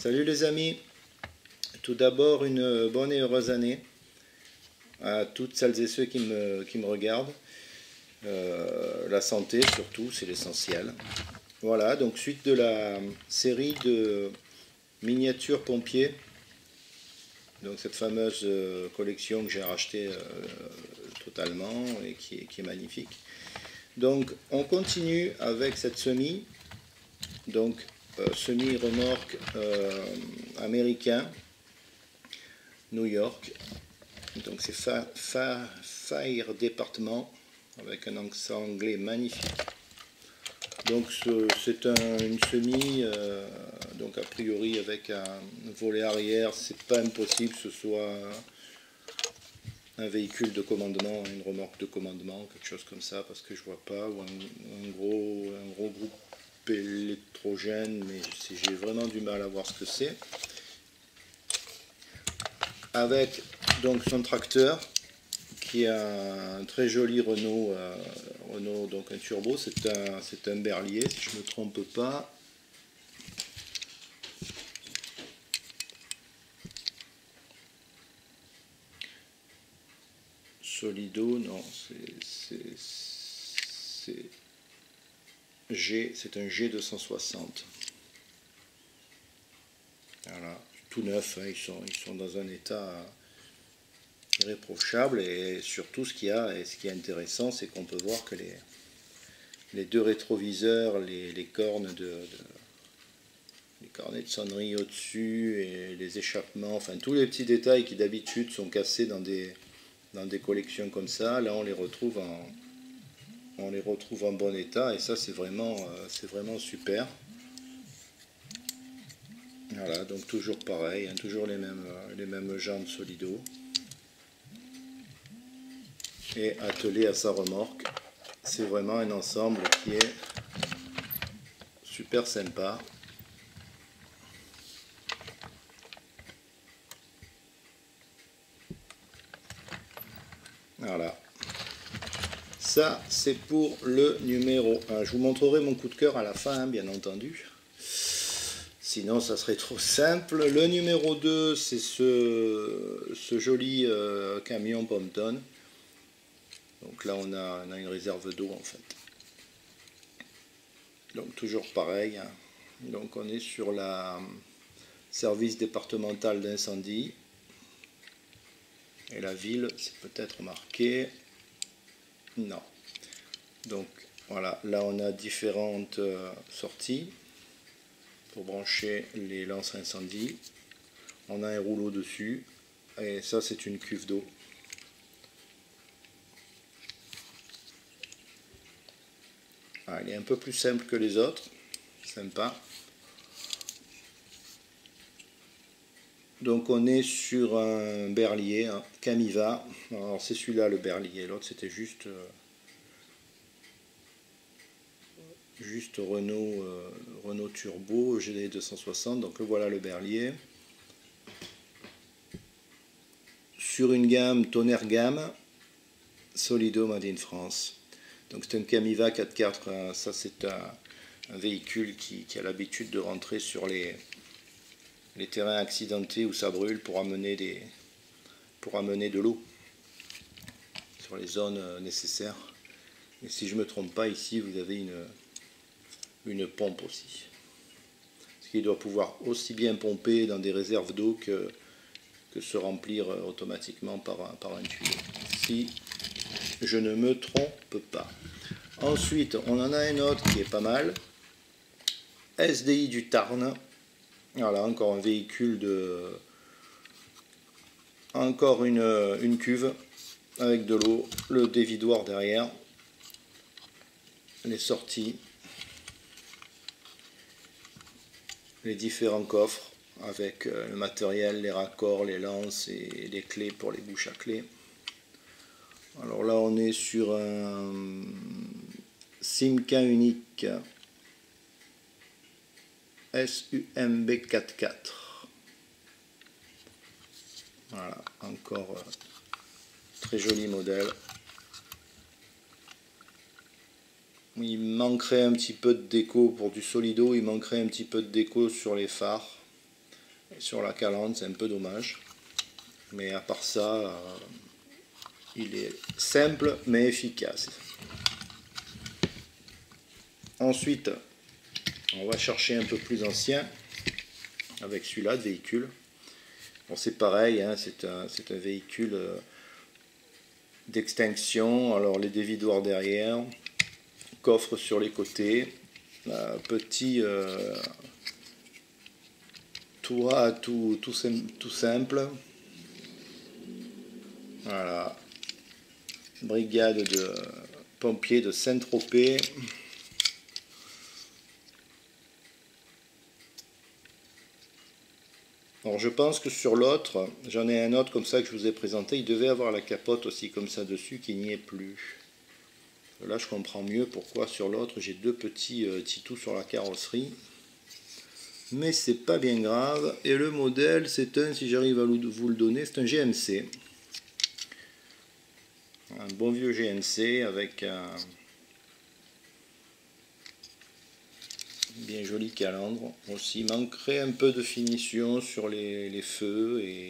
Salut les amis, tout d'abord une bonne et heureuse année à toutes celles et ceux qui me, qui me regardent. Euh, la santé surtout, c'est l'essentiel. Voilà, donc suite de la série de miniatures pompiers, donc cette fameuse euh, collection que j'ai rachetée euh, totalement et qui est, qui est, magnifique. Donc on continue avec cette semi, donc semi-remorque américain, New York. Donc c'est Fire Département avec un accent anglais magnifique. Donc c'est une semi, euh, donc a priori avec un volet arrière, c'est pas impossible que ce soit un véhicule de commandement, une remorque de commandement, quelque chose comme ça, parce que je vois pas, ou un, gros, un gros groupe électrogène, mais j'ai vraiment du mal à voir ce que c'est. Avec donc son tracteur, qui est un très joli Renault, euh, Renault donc un turbo, c'est un, c'est un berlier, si je ne me trompe pas. Solido, non, c'est G, c'est un G260. Voilà, tout neuf, hein, ils, sont, ils sont dans un état irréprochable et surtout ce qu'il y a et ce qui est intéressant c'est qu'on peut voir que les, les deux rétroviseurs, les, les cornes de, les cornets de sonnerie au-dessus et les échappements, enfin tous les petits détails qui d'habitude sont cassés dans des, dans des collections comme ça, là on les retrouve en, on les retrouve en bon état et ça c'est vraiment, euh, c'est vraiment super. Voilà, donc toujours pareil, hein, toujours les mêmes, euh, les mêmes jambes solido et attelé à sa remorque. C'est vraiment un ensemble qui est super sympa. Voilà. Ça, c'est pour le numéro 1. Je vous montrerai mon coup de cœur à la fin, hein, bien entendu. Sinon, ça serait trop simple. Le numéro 2, c'est ce, joli euh, camion Pompton. Donc là, on a, une réserve d'eau en fait. Donc toujours pareil. Hein. Donc on est sur la service départemental d'incendie. Et la ville, c'est peut-être marqué. Non. Donc voilà, là on a différentes euh, sorties pour brancher les lances incendie. On a un rouleau dessus. Et ça, c'est une cuve d'eau. il est un peu plus simple que les autres. Sympa. Donc on est sur un berlier, un Camiva. Alors c'est celui-là le berlier, l'autre c'était juste euh, juste Renault euh, Renault Turbo GD 260. Donc voilà le berlier. Sur une gamme tonnerre gamme Solido Made in France. Donc c'est un Camiva 4x4, euh, ça c'est un, véhicule qui, a l'habitude de rentrer sur les, les terrains accidentés où ça brûle pour amener, des, pour amener de l'eau sur les zones euh, nécessaires. Et si je ne me trompe pas, ici vous avez une, une pompe aussi. Ce qui doit pouvoir aussi bien pomper dans des réserves d'eau que, que se remplir euh, automatiquement par un, par un tuyau. Si je ne me trompe pas. Ensuite, on en a un autre qui est pas mal. SDI du Tarn. Voilà, encore un véhicule de... Encore une, une cuve avec de l'eau, le dévidoir derrière, les sorties, les différents coffres avec euh, le matériel, les raccords, les lances et les clés pour les bouches à clés. Alors là, on est sur un Simca unique SUMB44. Voilà, encore euh, très joli modèle. Il manquerait un petit peu de déco pour du solido, il manquerait un petit peu de déco sur les phares. sur la calandre, c'est un peu dommage. Mais à part ça, euh, il est simple mais efficace. Ensuite, on va chercher un peu plus ancien avec celui-là de véhicule. Bon, c'est pareil, hein, c'est un, véhicule euh, d'extinction. Alors les dévidoirs derrière, coffre sur les côtés, petit euh, toit tout, tout, tout simple. Voilà. Brigade de pompiers de Saint-Tropez. Alors je pense que sur l'autre, j'en ai un autre comme ça que je vous ai présenté, il devait avoir la capote aussi comme ça dessus qui n'y est plus. Là je comprends mieux pourquoi sur l'autre j'ai deux petits euh, titous sur la carrosserie. Mais c'est pas bien grave. Et le modèle c'est un, si j'arrive à vous le donner, c'est un GMC. Un bon vieux GMC avec un bien joli calandre aussi. Manquerait un peu de finition sur les, feux et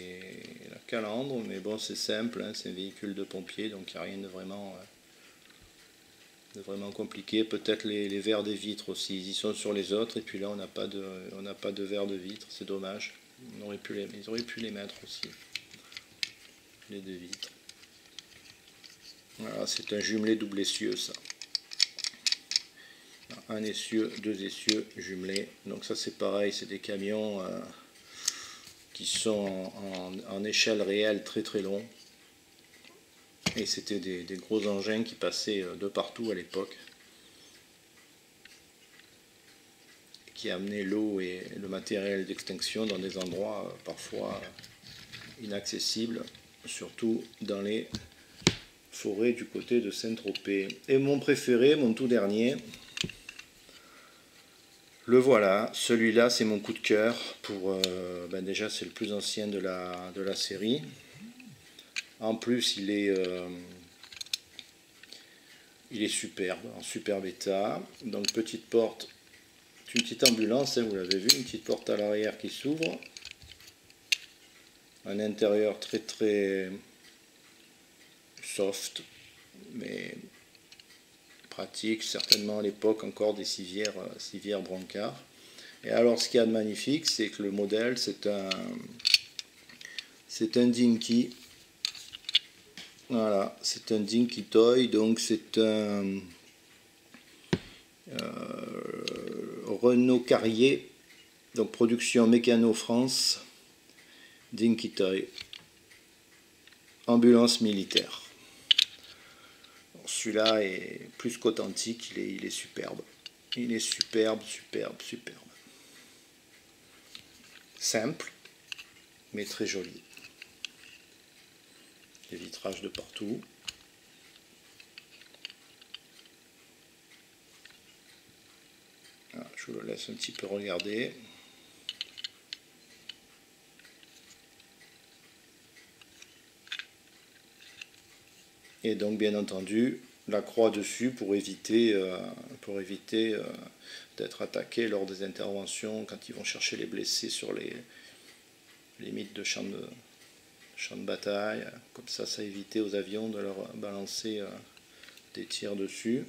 la calandre, mais bon, c'est simple, hein, c'est un véhicule de pompier, donc il n'y a rien de vraiment, euh, de vraiment compliqué. Peut-être les, verres des vitres aussi, ils y sont sur les autres, et puis là, on n'a pas de, on n'a pas de verre de vitre, c'est dommage. Pu les, ils auraient pu les mettre aussi, les deux vitres. Voilà, c'est un jumelé double essieu, ça un essieu, deux essieux jumelés. Donc ça c'est pareil, c'est des camions euh, qui sont en, échelle réelle très très longs. Et c'était des, gros engins qui passaient euh, de partout à l'époque. Qui amenaient l'eau et le matériel d'extinction dans des endroits euh, parfois inaccessibles, surtout dans les forêts du côté de Saint-Tropez. Et mon préféré, mon tout dernier, le voilà, celui-là c'est mon coup de cœur pour euh, ben déjà c'est le plus ancien de la, série. En plus il est euh, il est superbe, en superbe état. Donc petite porte, une petite ambulance, hein, vous l'avez vu, une petite porte à l'arrière qui s'ouvre. Un intérieur très très soft, mais certainement à l'époque encore des civières, euh, civières brancard. Et alors ce qu'il y a de magnifique, c'est que le modèle, c'est un, c'est un Dinky. Voilà, c'est un Dinky Toy, donc c'est un euh, Renault Carrier, donc production Mécano France, Dinky Toy, ambulance militaire. Celui-là est plus qu'authentique, il est, superbe. Il est superbe, superbe, superbe. Simple, mais très joli. Des vitrages de partout. Ah, je vous le laisse un petit peu regarder. Et donc bien entendu la croix dessus pour éviter, euh, pour éviter euh, d'être attaqué lors des interventions quand ils vont chercher les blessés sur les limites de champ de, champ de bataille. Comme ça, ça évitait aux avions de leur balancer euh, des tirs dessus.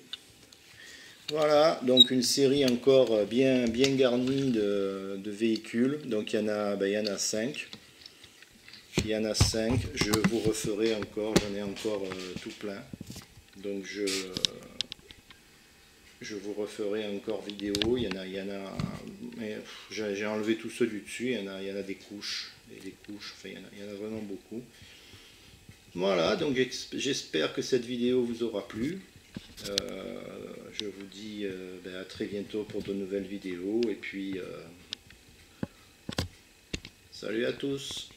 Voilà, donc une série encore bien, bien garnie de, véhicules. Donc il y en a, ben, il y en a 5. Il y en a 5, je vous referai encore, j'en ai encore euh, tout plein. Donc je, je vous referai encore vidéo. Il y en a, il y en a j'ai enlevé tous ceux du dessus, il y en a, il y en a des couches, et des couches, enfin il y, en a, vraiment beaucoup. Voilà, donc j'espère que cette vidéo vous aura plu. Euh, je vous dis euh, ben, à très bientôt pour de nouvelles vidéos et puis salut à tous